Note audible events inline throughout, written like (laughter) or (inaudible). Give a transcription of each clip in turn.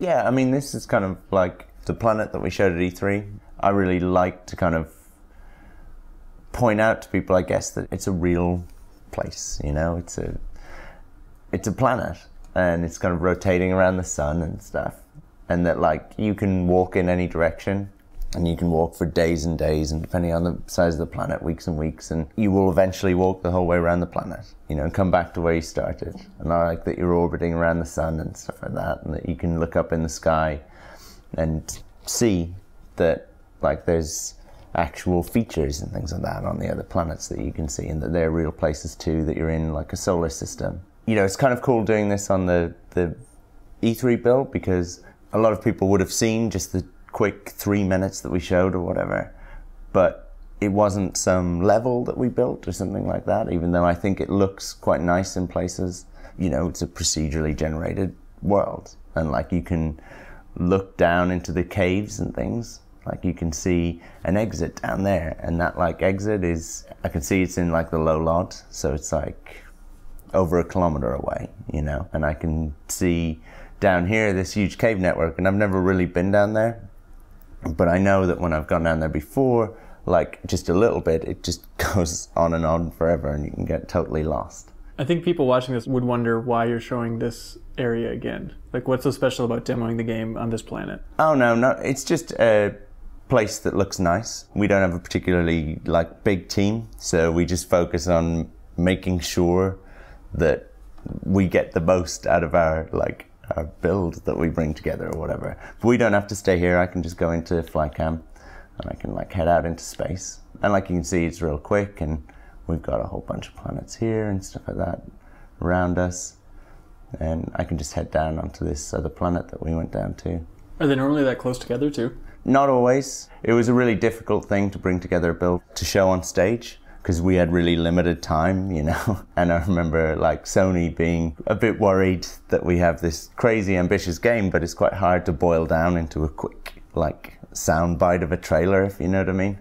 Yeah, I mean, this is kind of like the planet that we showed at E3. I really like to kind of point out to people, I guess, that it's a real place. You know, it's a it's a planet, and it's kind of rotating around the sun and stuff, and that like you can walk in any direction. And you can walk for days and days, and depending on the size of the planet, weeks and weeks, and you will eventually walk the whole way around the planet, you know, and come back to where you started. And I like that you're orbiting around the sun and stuff like that, and that you can look up in the sky and see that, like, there's actual features and things like that on the other planets that you can see, and that they're real places too, that you're in like a solar system. You know, it's kind of cool doing this on the, the E3 build because a lot of people would have seen just the quick three minutes that we showed or whatever, but it wasn't some level that we built or something like that, even though I think it looks quite nice in places. You know, it's a procedurally generated world, and like you can look down into the caves and things like you can see an exit down there, and that like exit is I can see it's in like the low LOD, so it's like over a kilometer away, you know, and I can see down here this huge cave network, and I've never really been down there, but I know that when I've gone down there before, like just a little bit, it just (laughs) goes on and on forever, and you can get totally lost. I think people watching this would wonder why you're showing this area again. Like, what's so special about demoing the game on this planet? Oh no, no, it's just a place that looks nice. We don't have a particularly like big team, so we just focus on making sure that we get the most out of our like our build that we bring together or whatever. But we don't have to stay here. I can just go into Flycam and I can like head out into space. And like you can see, it's real quick and we've got a whole bunch of planets here and stuff like that around us. And I can just head down onto this other planet that we went down to. Are they normally that close together too? Not always. It was a really difficult thing to bring together a build to show on stage because we had really limited time, you know. (laughs) And I remember like Sony being a bit worried that we have this crazy ambitious game, but it's quite hard to boil down into a quick like soundbite of a trailer, if you know what I mean.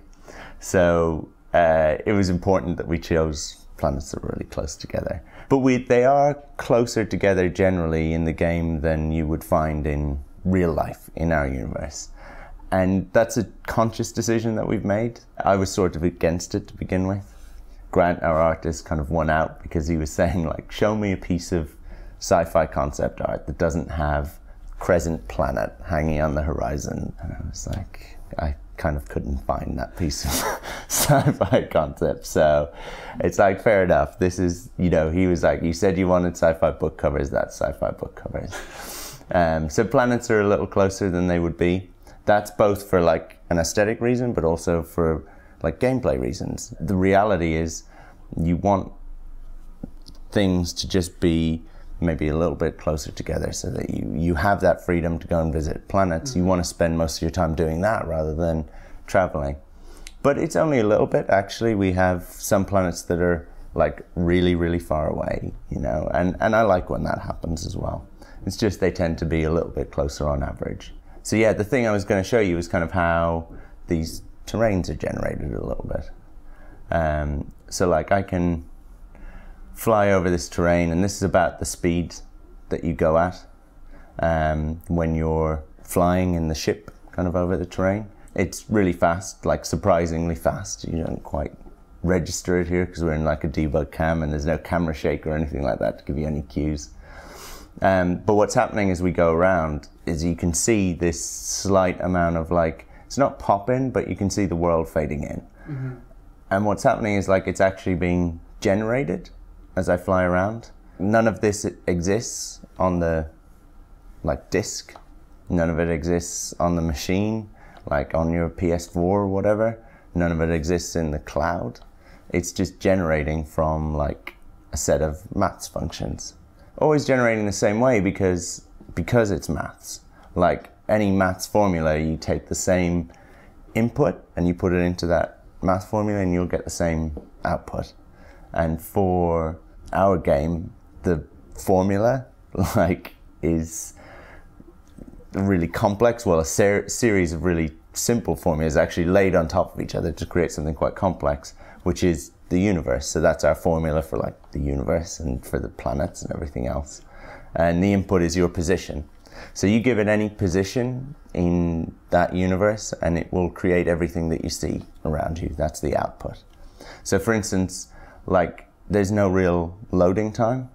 So uh, it was important that we chose planets that were really close together. But we they are closer together generally in the game than you would find in real life in our universe. And that's a conscious decision that we've made. I was sort of against it to begin with. Grant, our artist, kind of won out because he was (laughs) saying, like, show me a piece of sci fi concept art that doesn't have Crescent Planet hanging on the horizon. And I was like, I kind of couldn't find that piece of (laughs) sci fi concept. So it's like, fair enough. This is, you know, he was like, you said you wanted sci fi book covers, that's sci fi book covers. (laughs) Um, so planets are a little closer than they would be that's both for like an aesthetic reason, but also for like gameplay reasons. The reality is, you want things to just be maybe a little bit closer together so that you, you have that freedom to go and visit planets. Mm-hmm. You want to spend most of your time doing that rather than traveling. But it's only a little bit. Actually, we have some planets that are like really, really far away, you know, and, and I like when that happens as well. It's just they tend to be a little bit closer on average. So yeah, the thing I was going to show you is kind of how these terrains are generated a little bit. Um, so like I can fly over this terrain, and this is about the speed that you go at um, when you're flying in the ship, kind of over the terrain. It's really fast, like surprisingly fast. You don't quite register it here because we're in like a debug cam, and there's no camera shake or anything like that to give you any cues. Um, but what's happening as we go around is you can see this slight amount of like, it's not popping, but you can see the world fading in. Mm-hmm. And what's happening is like it's actually being generated as I fly around. None of this exists on the like disk. None of it exists on the machine, like on your PS4 or whatever. None of it exists in the cloud. It's just generating from like a set of maths functions always generating the same way because because it's maths. Like any maths formula, you take the same input and you put it into that math formula and you'll get the same output. And for our game, the formula (laughs) like is really complex. Well, a ser- series of really simple formulas actually laid on top of each other to create something quite complex, which is the universe. So that's our formula for like the universe and for the planets and everything else. And the input is your position. So you give it any position in that universe and it will create everything that you see around you. That's the output. So for instance, like there's no real loading time.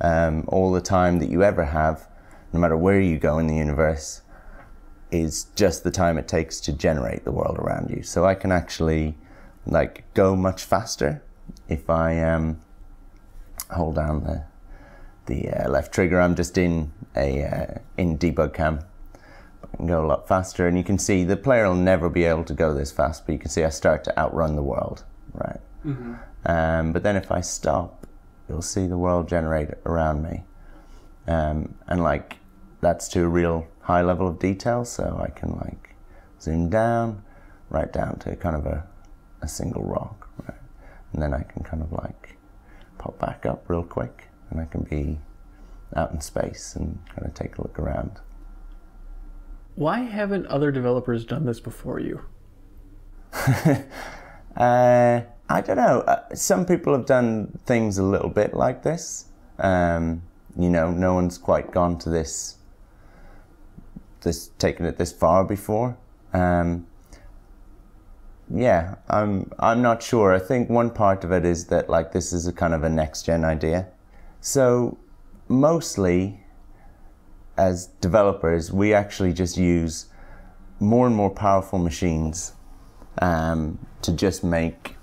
Um, all the time that you ever have, no matter where you go in the universe, is just the time it takes to generate the world around you. So I can actually like go much faster if I um, hold down the the uh, left trigger. I'm just in a uh, in debug cam. I can go a lot faster, and you can see the player will never be able to go this fast. But you can see I start to outrun the world, right? Mm-hmm. Um, but then if I stop, you'll see the world generate around me, um, and like that's to a real high level of detail. So I can like zoom down, right down to kind of a, a single rock, right? And then I can kind of like pop back up real quick and I can be out in space and kind of take a look around. Why haven't other developers done this before you? (laughs) uh, I don't know. Uh, some people have done things a little bit like this. Um, you know, no one's quite gone to this, this taken it this far before. Um, yeah, I'm I'm not sure. I think one part of it is that like this is a kind of a next gen idea. So mostly as developers, we actually just use more and more powerful machines um, to just make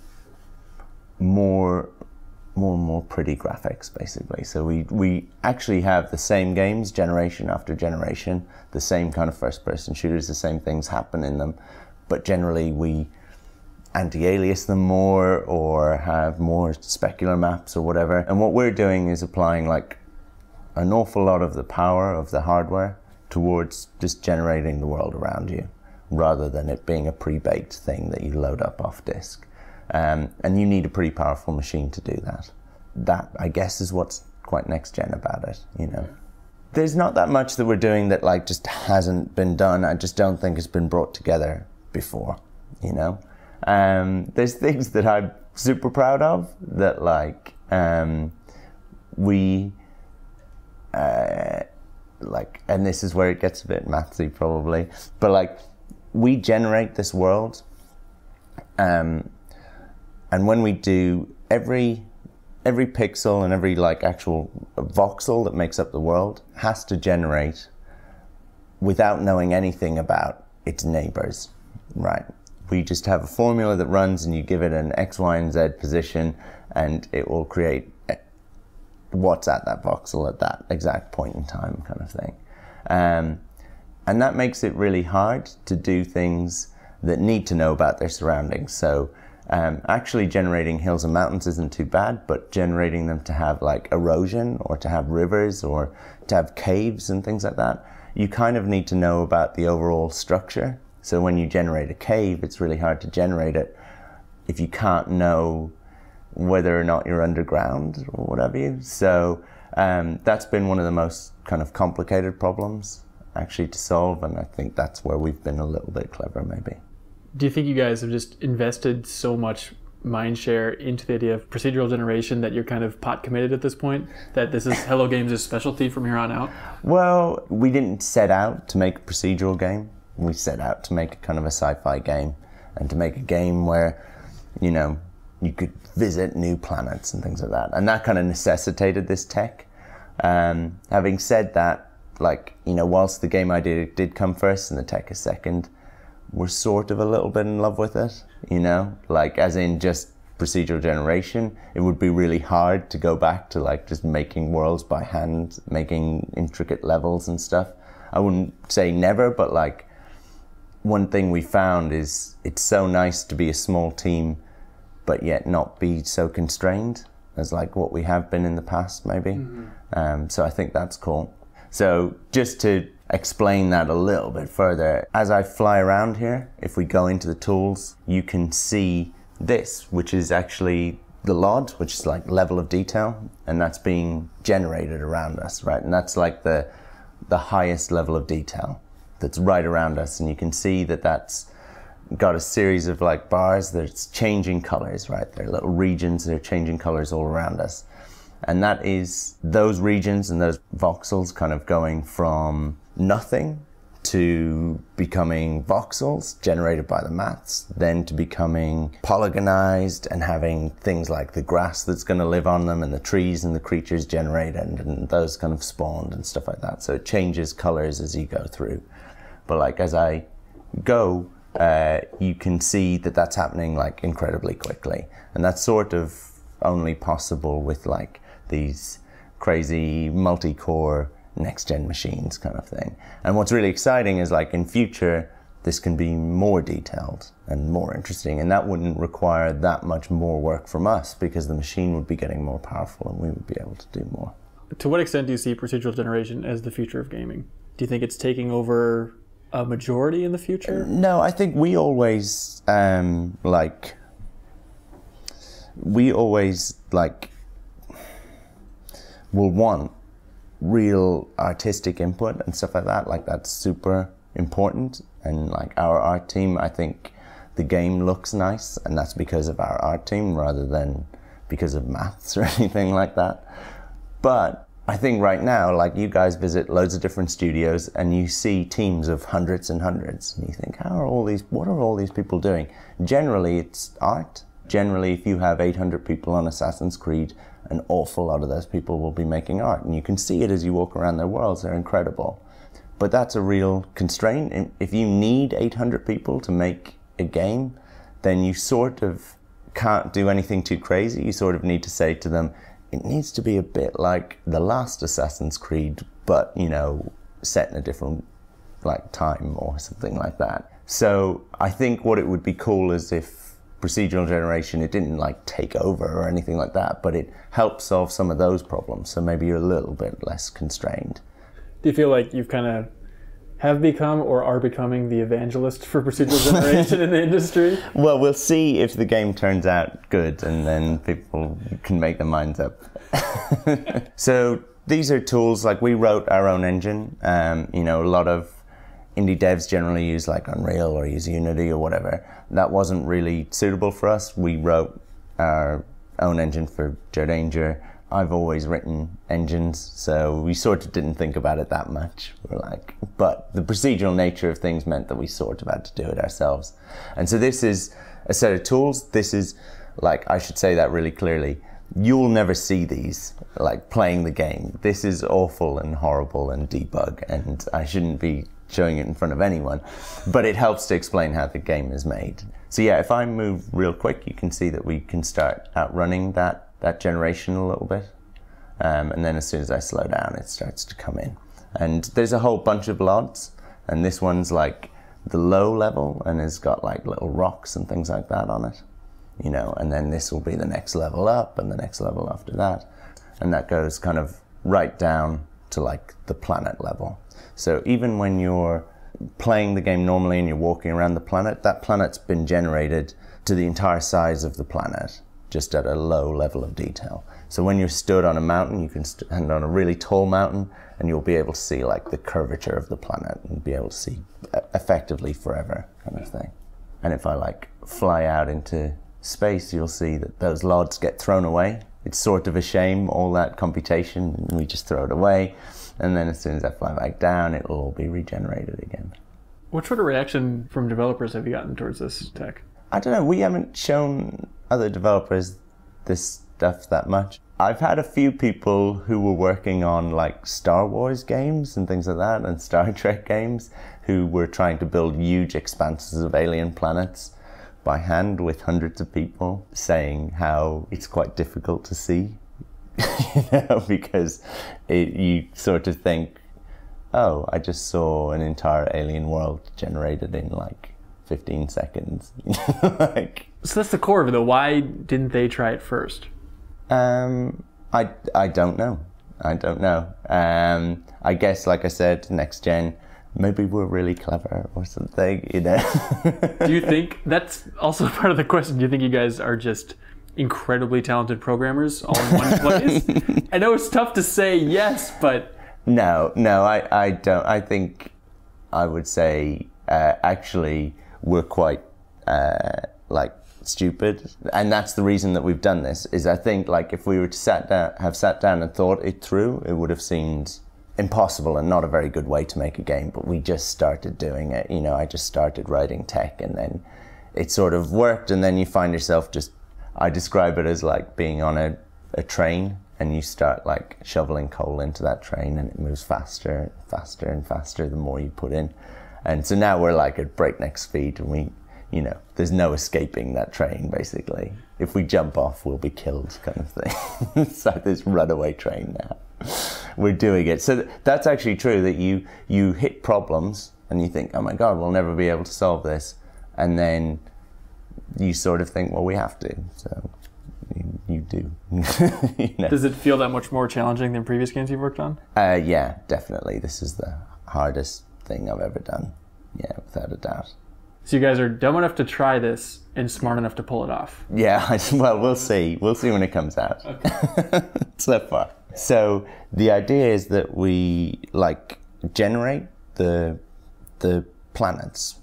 more more and more pretty graphics basically. So we we actually have the same games generation after generation. The same kind of first person shooters the same things happen in them. But generally we anti-alias them more or have more specular maps or whatever. And what we're doing is applying like an awful lot of the power of the hardware towards just generating the world around you rather than it being a pre-baked thing that you load up off disk. Um, and you need a pretty powerful machine to do that. That, I guess, is what's quite next gen about it, you know. There's not that much that we're doing that like just hasn't been done. I just don't think it's been brought together before, you know. Um, there's things that I'm super proud of that like um, we uh, like, and this is where it gets a bit mathsy probably, but like we generate this world, um, and when we do every every pixel and every like actual voxel that makes up the world has to generate without knowing anything about its neighbors, right? We just have a formula that runs and you give it an X, Y, and Z position and it will create what's at that voxel at that exact point in time kind of thing. Um, and that makes it really hard to do things that need to know about their surroundings. So um, actually generating hills and mountains isn't too bad, but generating them to have like erosion or to have rivers or to have caves and things like that, you kind of need to know about the overall structure so when you generate a cave, it's really hard to generate it if you can't know whether or not you're underground or whatever you. So um, that's been one of the most kind of complicated problems actually to solve, and I think that's where we've been a little bit clever, maybe. Do you think you guys have just invested so much mind share into the idea of procedural generation that you're kind of pot committed at this point? That this is Hello Games' specialty from here on out? Well, we didn't set out to make a procedural game we set out to make a kind of a sci-fi game and to make a game where, you know, you could visit new planets and things like that. And that kind of necessitated this tech. Um, having said that, like, you know, whilst the game idea did come first and the tech is second, we're sort of a little bit in love with it, you know, like as in just procedural generation. It would be really hard to go back to like just making worlds by hand, making intricate levels and stuff. I wouldn't say never, but like one thing we found is it's so nice to be a small team, but yet not be so constrained as like what we have been in the past, maybe. Mm-hmm. Um, so I think that's cool. So just to explain that a little bit further, as I fly around here, if we go into the tools, you can see this, which is actually the LOD, which is like level of detail, and that's being generated around us, right? And that's like the the highest level of detail that's right around us, and you can see that that's got a series of like bars that's changing colors, right? There are little regions that are changing colors all around us. And that is those regions and those voxels kind of going from nothing to becoming voxels generated by the maths, then to becoming polygonized and having things like the grass that's going to live on them and the trees and the creatures generated and, and those kind of spawned and stuff like that. So it changes colors as you go through. But like as I go, uh, you can see that that's happening like incredibly quickly. And that's sort of only possible with like these crazy multi-core next gen machines kind of thing. And what's really exciting is like in future, this can be more detailed and more interesting. And that wouldn't require that much more work from us because the machine would be getting more powerful and we would be able to do more. To what extent do you see procedural generation as the future of gaming? Do you think it's taking over a majority in the future? No, I think we always um, like we always like will want real artistic input and stuff like that. Like that's super important. And like our art team, I think the game looks nice, and that's because of our art team rather than because of maths (laughs) or anything like that. But I think right now, like you guys visit loads of different studios and you see teams of hundreds and hundreds, and you think, how are all these, what are all these people doing? Generally, it's art. Generally, if you have 800 people on Assassin's Creed, an awful lot of those people will be making art. And you can see it as you walk around their worlds, they're incredible. But that's a real constraint. If you need 800 people to make a game, then you sort of can't do anything too crazy. You sort of need to say to them, it needs to be a bit like the last Assassin's Creed, but you know, set in a different like time or something like that. So I think what it would be cool is if procedural generation it didn't like take over or anything like that, but it helps solve some of those problems. So maybe you're a little bit less constrained. Do you feel like you've kind of have become or are becoming the evangelist for procedural (laughs) generation in the industry? Well, we'll see if the game turns out good and then people can make their minds up. (laughs) so these are tools like we wrote our own engine. Um, you know, a lot of indie devs generally use like Unreal or use Unity or whatever. That wasn't really suitable for us. We wrote our own engine for Joe Danger I've always written engines, so we sort of didn't think about it that much. We're like, but the procedural nature of things meant that we sort of had to do it ourselves. And so this is a set of tools. This is like, I should say that really clearly. You'll never see these like playing the game. This is awful and horrible and debug, and I shouldn't be showing it in front of anyone, but it helps to explain how the game is made. So yeah, if I move real quick, you can see that we can start outrunning that that generation a little bit. Um, and then as soon as I slow down, it starts to come in. And there's a whole bunch of LODs, and this one's like the low level and has got like little rocks and things like that on it, you know. And then this will be the next level up, and the next level after that, and that goes kind of right down to like the planet level. So even when you're playing the game normally and you're walking around the planet, that planet's been generated to the entire size of the planet just at a low level of detail. So when you're stood on a mountain, you can stand on a really tall mountain and you'll be able to see like the curvature of the planet and be able to see effectively forever kind of thing. And if I like fly out into space, you'll see that those LODs get thrown away. It's sort of a shame, all that computation, we just throw it away. And then as soon as I fly back down, it will all be regenerated again. What sort of reaction from developers have you gotten towards this tech? I don't know. We haven't shown other developers this stuff that much. I've had a few people who were working on like Star Wars games and things like that and Star (laughs) Trek games who were trying to build huge expanses of alien planets by hand with hundreds of people saying how it's quite difficult to see (laughs) you know because it, you sort of think oh I just saw an entire alien world generated in like 15 seconds. (laughs) like, so that's the core of it, though. Why didn't they try it first? Um, I, I don't know. I don't know. Um, I guess, like I said, next gen, maybe we're really clever or something, you know? Do you (laughs) think that's also (laughs) part of the question? Do you think you guys are just incredibly talented programmers all in one place? I know it's tough to say yes, but. No, no, I, I don't. I think I would say uh, actually we're quite uh, like stupid, and that's the reason that we've done this. Is I think like if we were to sat down, have sat down and thought it through, it would have seemed impossible and not a very good way to make a game, but we just started doing it. You know, I just started writing tech and then it sort of worked and then you find yourself just I describe it as like being on a, a train and you start like shoveling coal into that train and it moves faster, and faster and faster the more you put in. And so now we're like at breakneck speed and we you know, there's no escaping that train basically. If we jump off, we'll be killed, kind of thing. (laughs) it's like this runaway train now. We're doing it. So that's actually true that you you hit problems and you think, oh my god, we'll never be able to solve this, and then you sort of think, well, we have to. So you, you do. (laughs) you know? Does it feel that much more challenging than previous games you've worked on? Uh, yeah, definitely. This is the hardest thing I've ever done. Yeah, without a doubt. So you guys are dumb enough to try this and smart enough to pull it off. Yeah, (laughs) well, we'll see. We'll see when it comes out. Okay. (laughs) so far. So the idea is that we like generate the the planets,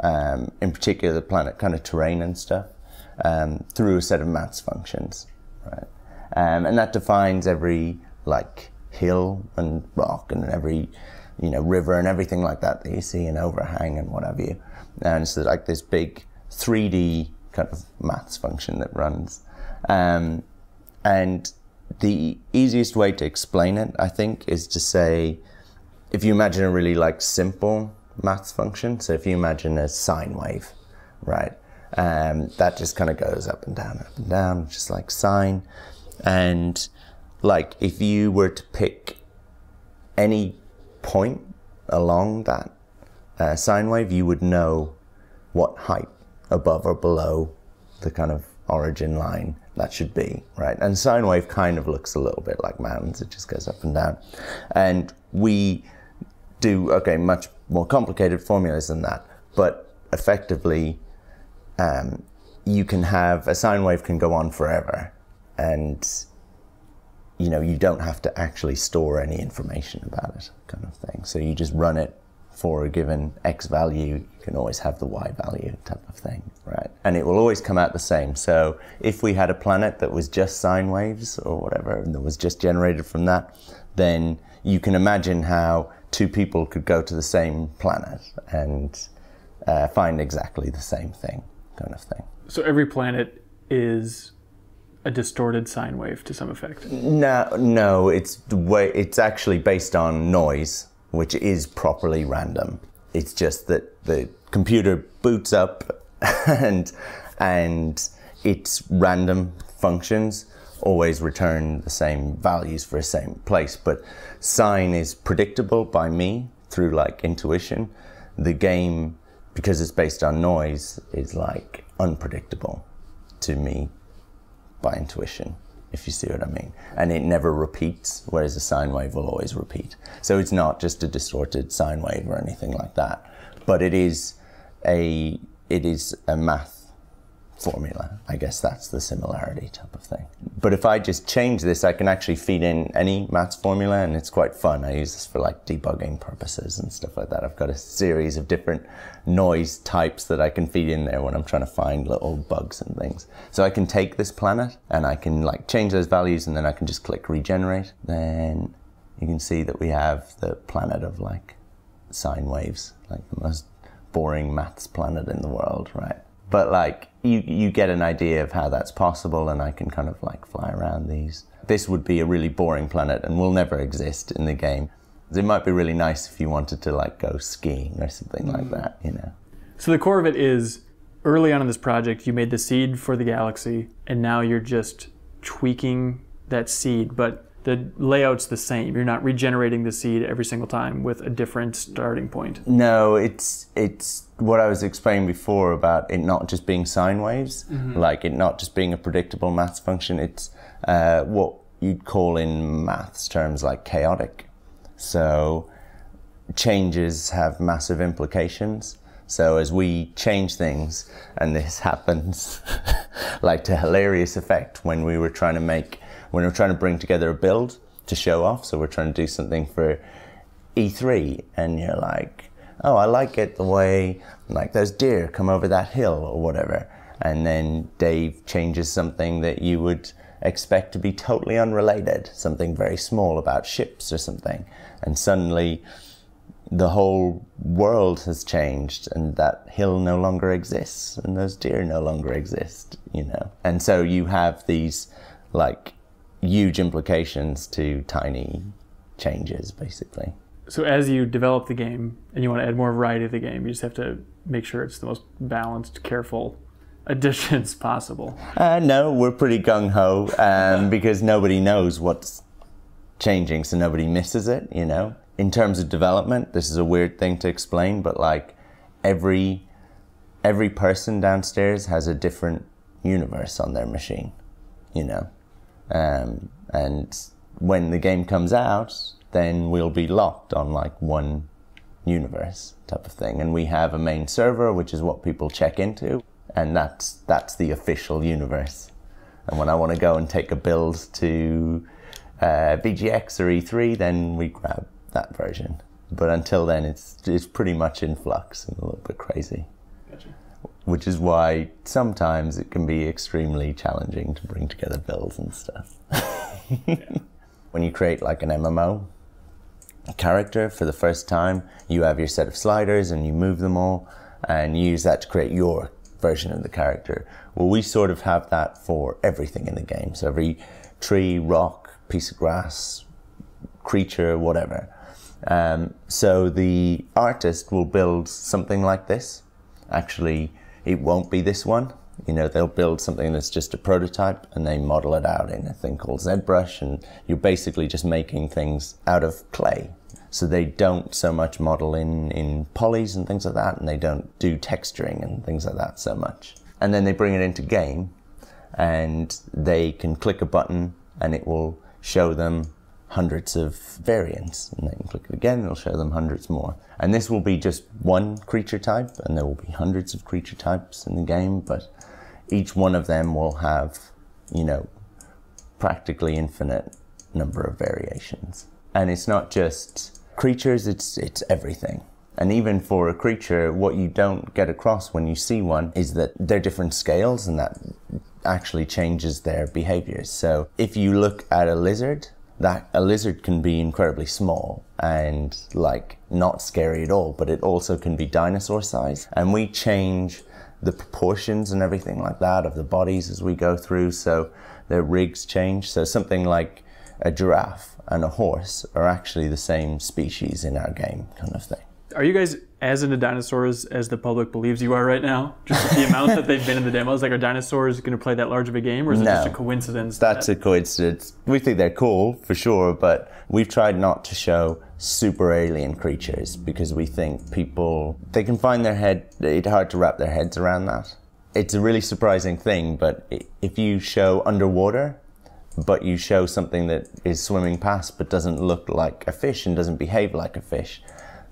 um, in particular the planet kind of terrain and stuff, um, through a set of maths functions, right? Um, and that defines every like hill and rock and every you know river and everything like that that you see and overhang and what have you and it's like this big 3D kind of maths function that runs. Um, and the easiest way to explain it, I think, is to say, if you imagine a really like simple maths function, so if you imagine a sine wave, right, um, that just kind of goes up and down, up and down, just like sine. And like if you were to pick any point along that uh, sine wave, you would know what height above or below the kind of origin line that should be, right? And sine wave kind of looks a little bit like mountains, it just goes up and down. And we do, okay, much more complicated formulas than that, but effectively, um, you can have a sine wave can go on forever and you know you don't have to actually store any information about it kind of thing so you just run it for a given x value, you can always have the y value type of thing, right? And it will always come out the same. So if we had a planet that was just sine waves or whatever, and that was just generated from that, then you can imagine how two people could go to the same planet and uh, find exactly the same thing, kind of thing. So every planet is a distorted sine wave to some effect. No, no, it's way, it's actually based on noise which is properly random. It's just that the computer boots up (laughs) and and its random functions always return the same values for the same place. But sine is predictable by me through like intuition. The game, because it's based on noise, is like unpredictable to me by intuition if you see what I mean. And it never repeats, whereas a sine wave will always repeat. So it's not just a distorted sine wave or anything like that, but it is a it is a math formula. I guess that's the similarity type of thing. But if I just change this, I can actually feed in any maths formula and it's quite fun. I use this for like debugging purposes and stuff like that. I've got a series of different noise types that I can feed in there when I'm trying to find little bugs and things. So I can take this planet and I can like change those values and then I can just click regenerate. Then you can see that we have the planet of like sine waves, like the most boring maths planet in the world, right? But like you, you get an idea of how that's possible, and I can kind of like fly around these. This would be a really boring planet and will never exist in the game. It might be really nice if you wanted to like go skiing or something like mm. that, you know. So the core of it is early on in this project, you made the seed for the galaxy, and now you're just tweaking that seed, but the layout's the same. You're not regenerating the seed every single time with a different starting point. No, it's it's what I was explaining before about it not just being sine waves, mm-hmm. like it not just being a predictable maths function. It's uh, what you'd call in maths terms like chaotic. So changes have massive implications. So as we change things, and this (laughs) happens (laughs) like to hilarious effect when we were trying to make when we're trying to bring together a build to show off. So we're trying to do something for E3, and you're like, oh, I like it the way like those deer come over that hill or whatever. And then Dave changes something that you would expect to be totally unrelated, something very small about ships or something. And suddenly the whole world has changed and that hill no longer exists and those deer no longer exist, you know. And so you have these like huge implications to tiny changes basically. So as you develop the game and you want to add more variety to the game, you just have to make sure it's the most balanced, careful (laughs) additions possible. Uh, no, we're pretty gung ho um, (laughs) because nobody knows what's changing, so nobody misses it. You know, in terms of development, this is a weird thing to explain, but like every every person downstairs has a different universe on their machine. You know, um, and when the game comes out, then we'll be locked on like one universe type of thing. And we have a main server, which is what people check into, and that's that's the official universe. And when I want to go and take a build to uh, VGX or E3, then we grab that version. But until then, it's it's pretty much in flux and a little bit crazy. Gotcha. Which is why sometimes it can be extremely challenging to bring together builds and stuff. yeah. (laughs) When you create like an MMO, character for the first time, you have your set of sliders and you move them all and you use that to create your version of the character. Well, we sort of have that for everything in the game. So every tree, rock, piece of grass, creature, whatever. Um, so the artist will build something like this. Actually, it won't be this one. You know, they'll build something that's just a prototype and they model it out in a thing called ZBrush, and you're basically just making things out of clay. So they don't so much model in, in polys and things like that, and they don't do texturing and things like that so much. And then they bring it into game, and they can click a button and it will show them hundreds of variants. And they can click it again, it'll show them hundreds more. And this will be just one creature type, and there will be hundreds of creature types in the game, but each one of them will have, you know, practically infinite number of variations. And it's not just creatures, it's, it's everything. And even for a creature, what you don't get across when you see one is that they're different scales and that actually changes their behaviors. So if you look at a lizard, that a lizard can be incredibly small and like not scary at all, but it also can be dinosaur size. And we change the proportions and everything like that of the bodies as we go through. So their rigs change. So something like a giraffe and a horse are actually the same species in our game, kind of thing. Are you guys as into dinosaurs as the public believes you are right now? Just the amount that they've been in the demos, like are dinosaurs going to play that large of a game, or is it just a coincidence? That's that... a coincidence. We think they're cool for sure, but we've tried not to show super alien creatures because we think people they can find their head it's hard to wrap their heads around that. It's a really surprising thing, but if you show underwater but you show something that is swimming past but doesn't look like a fish and doesn't behave like a fish,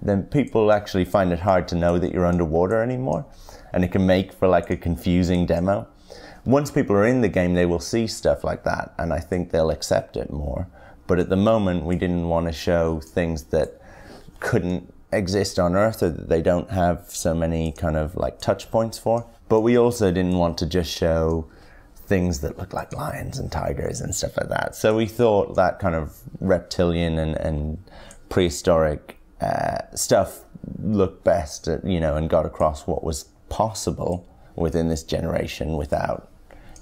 then people actually find it hard to know that you're underwater anymore. And it can make for like a confusing demo. Once people are in the game, they will see stuff like that, and I think they'll accept it more. But at the moment, we didn't want to show things that couldn't exist on Earth or that they don't have so many kind of like touch points for. But we also didn't want to just show things that look like lions and tigers and stuff like that. So we thought that kind of reptilian and, and prehistoric uh, stuff looked best, at, you know, and got across what was possible within this generation without,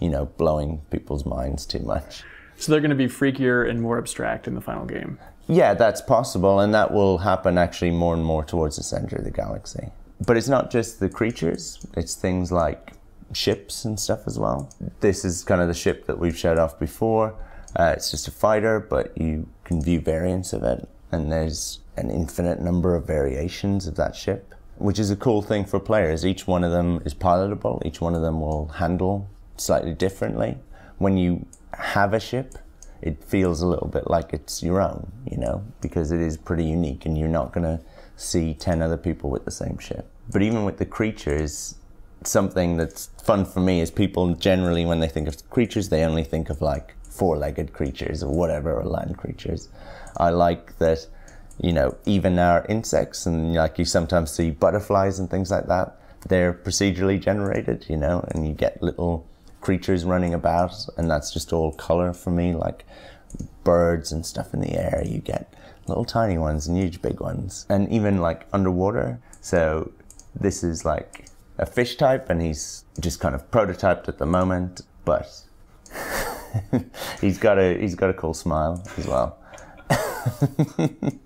you know, blowing people's minds too much. So they're going to be freakier and more abstract in the final game. Yeah, that's possible, and that will happen actually more and more towards the center of the galaxy. But it's not just the creatures; it's things like ships and stuff as well. This is kind of the ship that we've showed off before. Uh, it's just a fighter, but you can view variants of it, and there's an infinite number of variations of that ship, which is a cool thing for players. Each one of them is pilotable, each one of them will handle slightly differently. When you have a ship, it feels a little bit like it's your own, you know, because it is pretty unique and you're not going to see 10 other people with the same ship. But even with the creatures, something that's fun for me is people generally, when they think of creatures, they only think of like four legged creatures or whatever, or land creatures. I like that, you know, even our insects and like you sometimes see butterflies and things like that, they're procedurally generated, you know, and you get little creatures running about, and that's just all color for me, like birds and stuff in the air. You get little tiny ones and huge big ones, and even like underwater. So this is like a fish type, and he's just kind of prototyped at the moment, but (laughs) he's got a he's got a cool smile as well. (laughs)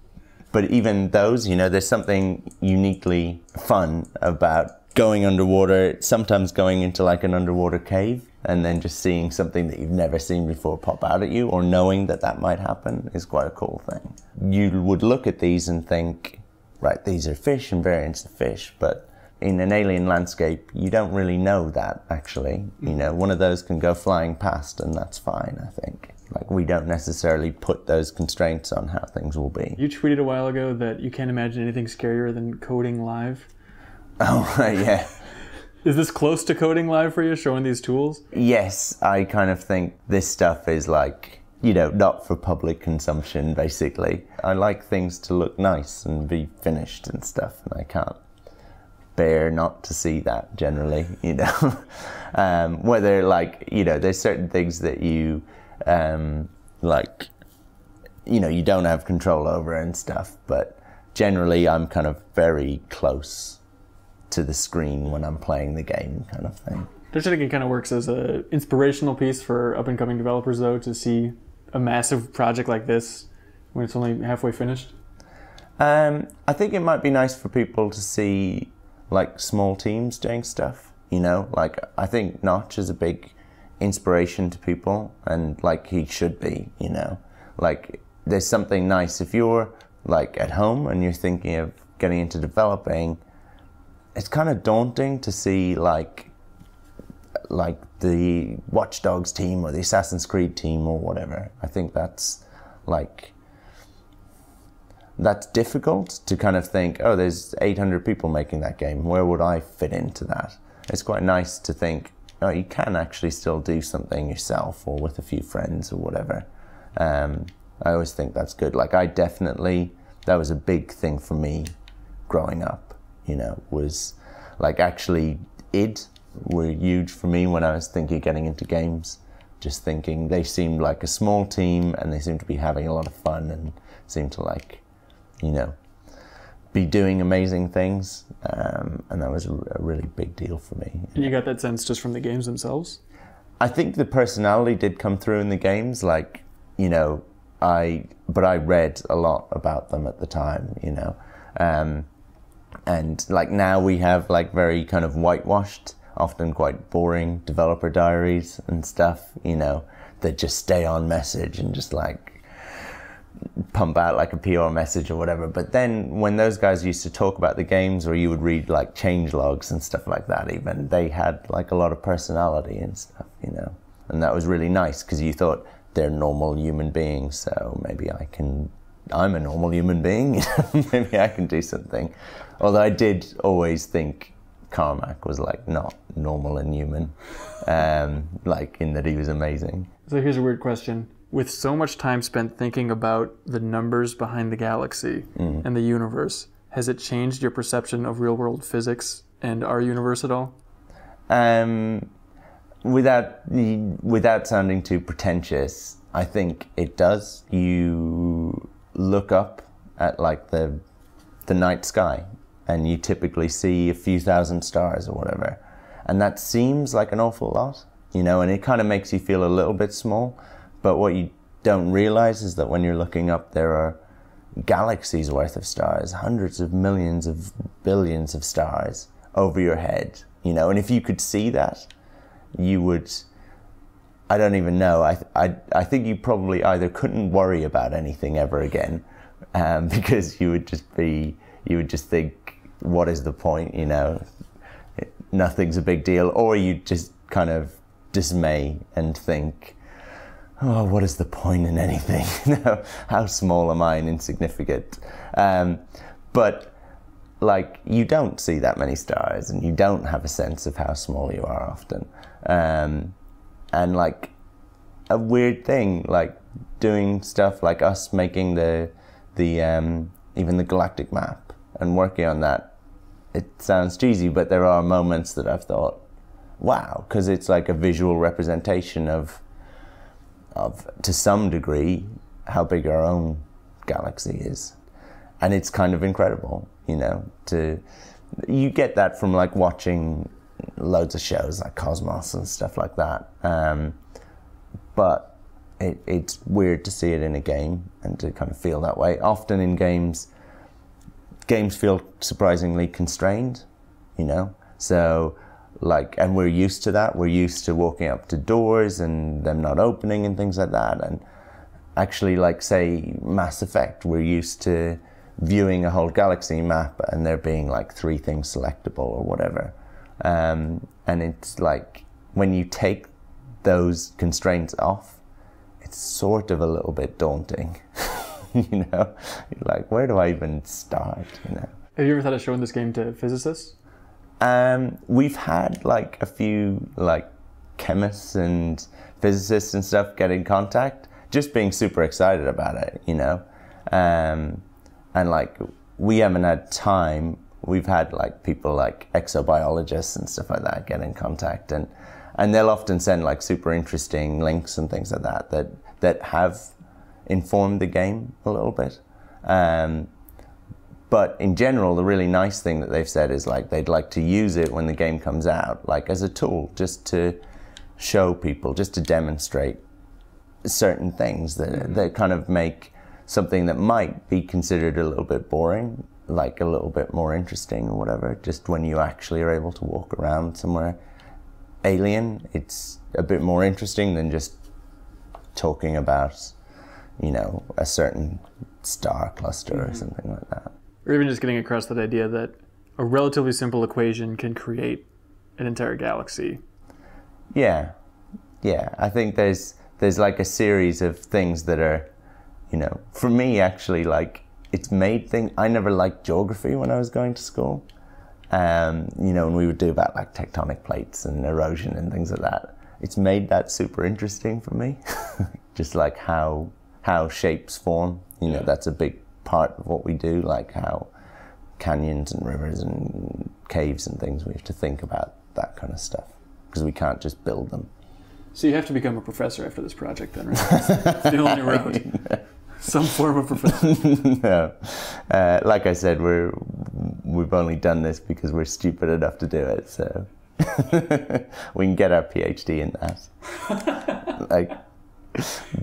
but even those, you know, there's something uniquely fun about going underwater, sometimes going into like an underwater cave and then just seeing something that you've never seen before pop out at you or knowing that that might happen is quite a cool thing. You would look at these and think, right, these are fish and variants of fish, but in an alien landscape, you don't really know that actually. You know, one of those can go flying past and that's fine, I think. Like, we don't necessarily put those constraints on how things will be. You tweeted a while ago that you can't imagine anything scarier than coding live. (laughs) Oh, right, yeah. (laughs) Is this close to coding live for you, showing these tools? Yes, I kind of think this stuff is like, you know, not for public consumption, basically. I like things to look nice and be finished and stuff, and I can't bear not to see that generally, (laughs) you know. um, whether, like, you know, there's certain things that you, um, like, you know, you don't have control over and stuff, but generally I'm kind of very close to the screen when I'm playing the game, kind of thing. Don't you think it kind of works as an inspirational piece for up and coming developers, though, to see a massive project like this when it's only halfway finished? Um, I think it might be nice for people to see like small teams doing stuff. You know, like I think Notch is a big inspiration to people, and like he should be. You know, like there's something nice if you're like at home and you're thinking of getting into developing it's kind of daunting to see like like the Watch Dogs team or the Assassin's Creed team or whatever. I think that's like that's difficult to kind of think, oh, there's 800 people making that game. Where would I fit into that? It's quite nice to think, oh, you can actually still do something yourself or with a few friends or whatever. Um, I always think that's good. Like, I definitely, that was a big thing for me growing up you know, was like actually id were huge for me when I was thinking getting into games. Just thinking they seemed like a small team and they seemed to be having a lot of fun and seemed to like, you know, be doing amazing things. Um, and that was a, a really big deal for me. And you got that sense just from the games themselves? I think the personality did come through in the games. Like, you know, I, but I read a lot about them at the time, you know. Um, and like now we have like very kind of whitewashed often quite boring developer diaries and stuff you know that just stay on message and just like pump out like a PR message or whatever. But then when those guys used to talk about the games or you would read like change logs and stuff like that even, they had like a lot of personality and stuff, you know. And that was really nice because you thought they're normal human beings, so maybe I can I'm a normal human being, (laughs) maybe I can do something. Although I did always think Carmack was like not normal and human, um, like in that he was amazing. So here's a weird question. With so much time spent thinking about the numbers behind the galaxy mm. and the universe, has it changed your perception of real world physics and our universe at all? Um, without without sounding too pretentious, I think it does. You look up at like the the night sky and you typically see a few thousand stars or whatever. And that seems like an awful lot, you know, and it kind of makes you feel a little bit small. But what you don't realize is that when you're looking up, there are galaxies worth of stars, hundreds of millions of billions of stars over your head, you know, and if you could see that, you would. I don't even know. I, I, I think you probably either couldn't worry about anything ever again um, (laughs) because you would just be, you would just think, what is the point? You know, nothing's a big deal, or you just kind of dismay and think, oh, what is the point in anything? (laughs) how small am I and insignificant? Um, but like you don't see that many stars, and you don't have a sense of how small you are often. Um, and like a weird thing, like doing stuff like us making the the um, even the galactic map and working on that it sounds cheesy, but there are moments that I've thought, wow, because it's like a visual representation of of to some degree how big our own galaxy is, and it's kind of incredible, you know. To you get that from like watching loads of shows like Cosmos and stuff like that, um, but it, it's weird to see it in a game and to kind of feel that way. Often in games, games feel surprisingly constrained, you know. So like and we're used to that. We're used to walking up to doors and them not opening and things like that. And actually like say mass effect we're used to viewing a whole galaxy map and there being like three things selectable or whatever. Um, and it's like when you take those constraints off it's sort of a little bit daunting (laughs) you know? Like where do i even start you know? Have you ever thought of showing this game to physicists um, we've had like a few like chemists and physicists and stuff get in contact, just being super excited about it, you know. Um, and like we haven't had time. We've had like people like exobiologists and stuff like that get in contact, and and they'll often send like super interesting links and things like that that that have informed the game a little bit. Um, but in general, the really nice thing that they've said is like they'd like to use it when the game comes out, like as a tool, just to show people, just to demonstrate certain things that, mm-hmm. that kind of make something that might be considered a little bit boring, like a little bit more interesting or whatever. Just when you actually are able to walk around somewhere alien, it's a bit more interesting than just talking about, you know, a certain star cluster mm-hmm. or something like that or even just getting across that idea that a relatively simple equation can create an entire galaxy. Yeah, yeah. I think there's there's like a series of things that are, you know, for me actually like it's made things. I never liked geography when I was going to school. Um, you know, and we would do about like tectonic plates and erosion and things like that. It's made that super interesting for me, (laughs) just like how how shapes form. You know, yeah. that's a big part of what we do, like how canyons and rivers and caves and things, we have to think about that kind of stuff because we can't just build them. So you have to become a professor after this project, then, right? the only (laughs) road. (laughs) Some form of professor. (laughs) no, uh, like I said, we're we've only done this because we're stupid enough to do it. So we can get our PhD in that, like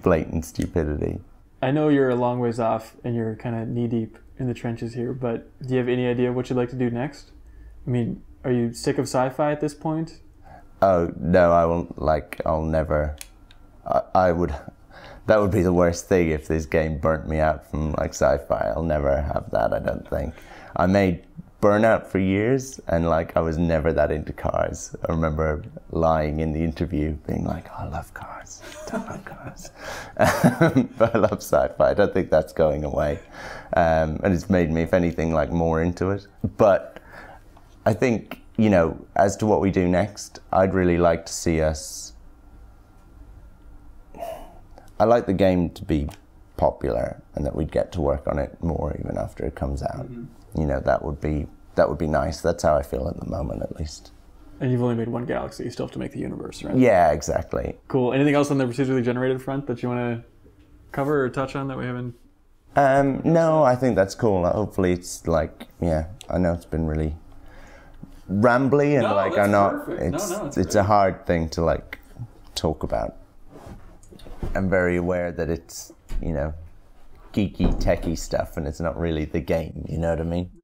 blatant stupidity. I know you're a long ways off and you're kind of knee deep in the trenches here, but do you have any idea what you'd like to do next? I mean, are you sick of sci-fi at this point? Oh no, I won't. Like, I'll never. I, I would. That would be the worst thing if this game burnt me out from like sci-fi. I'll never have that. I don't think. I made burnout for years and like I was never that into cars. I remember lying in the interview being like, oh, I love cars. I don't like cars. (laughs) but I love sci-fi. I don't think that's going away. Um, and it's made me, if anything, like more into it. But I think, you know, as to what we do next, I'd really like to see us I like the game to be popular and that we'd get to work on it more even after it comes out. Mm-hmm you know, that would be that would be nice. That's how I feel at the moment, at least. And you've only made one galaxy. You still have to make the universe, right? Yeah, exactly. Cool. Anything else on the procedurally generated front that you want to cover or touch on that we haven't? Um, no, I think that's cool. Hopefully, it's like yeah. I know it's been really rambly and no, like I'm not. It's no, no, it's, it's a hard thing to like talk about. I'm very aware that it's you know geeky, techie stuff, and it's not really the game. You know what I mean?